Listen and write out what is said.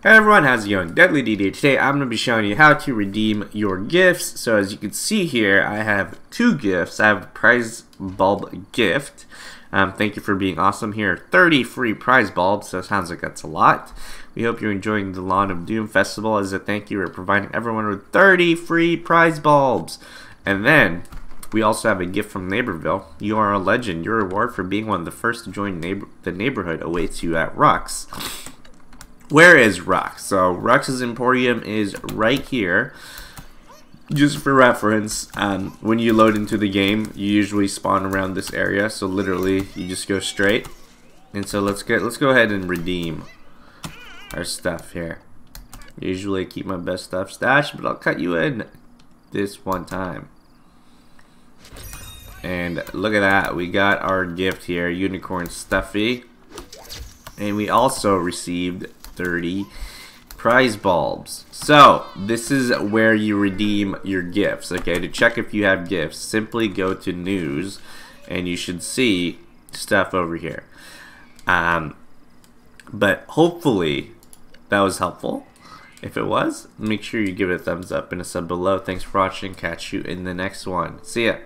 Hey everyone, how's it going? Deadly Deity. Today I'm going to be showing you how to redeem your gifts. So as you can see here, I have two gifts. I have a prize bulb gift. Um, thank you for being awesome. Here 30 free prize bulbs, so sounds like that's a lot. We hope you're enjoying the Lawn of Doom Festival as a thank you for providing everyone with 30 free prize bulbs. And then we also have a gift from Neighborville. You are a legend. Your reward for being one of the first to join neighbor the neighborhood awaits you at Rux. Where is Rux? So Rux's Emporium is right here. Just for reference, um, when you load into the game, you usually spawn around this area. So literally, you just go straight. And so let's get let's go ahead and redeem our stuff here. Usually I keep my best stuff stashed, but I'll cut you in this one time. And look at that, we got our gift here, Unicorn Stuffy. And we also received 30 prize bulbs. So, this is where you redeem your gifts. Okay, to check if you have gifts, simply go to news and you should see stuff over here. Um, but hopefully that was helpful. If it was, make sure you give it a thumbs up and a sub below. Thanks for watching. Catch you in the next one. See ya.